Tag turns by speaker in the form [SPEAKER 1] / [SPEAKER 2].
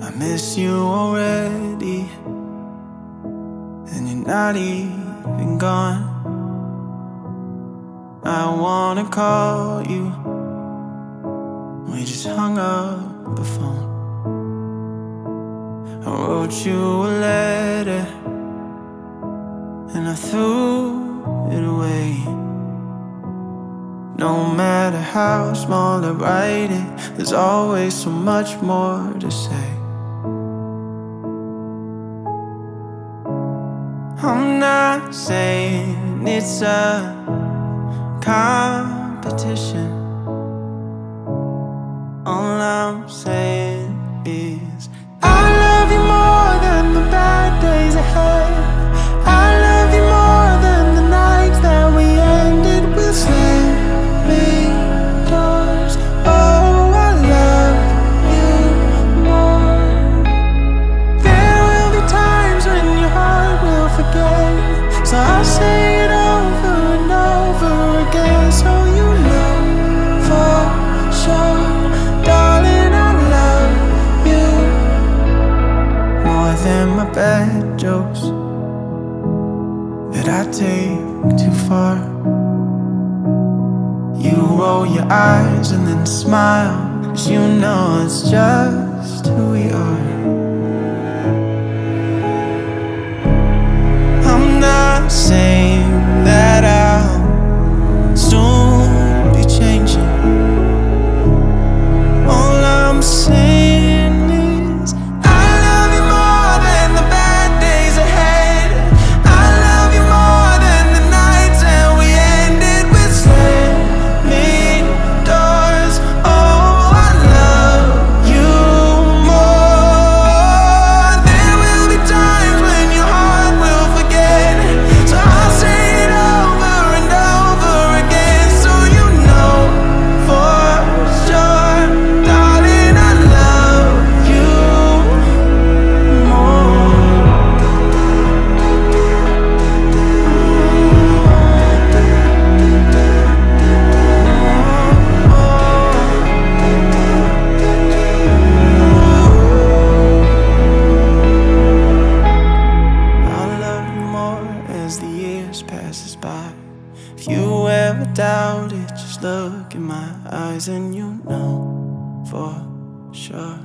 [SPEAKER 1] I miss you already, and you're not even gone. I wanna call you. We just hung up the phone. I wrote you a letter, and I threw it away. No matter how small I write it, there's always so much more to say. I'm not saying it's a competition. All I'm saying than my bad jokes that I take too far. You roll your eyes and then smile, cause you know it's just who we are. All doubt it, just look in my eyes and you know for sure.